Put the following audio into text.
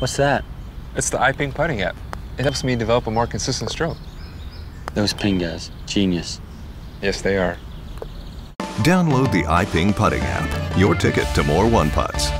What's that? It's the iPing putting app. It helps me develop a more consistent stroke. Those ping guys, genius. Yes, they are. Download the iPing putting app, your ticket to more one putts.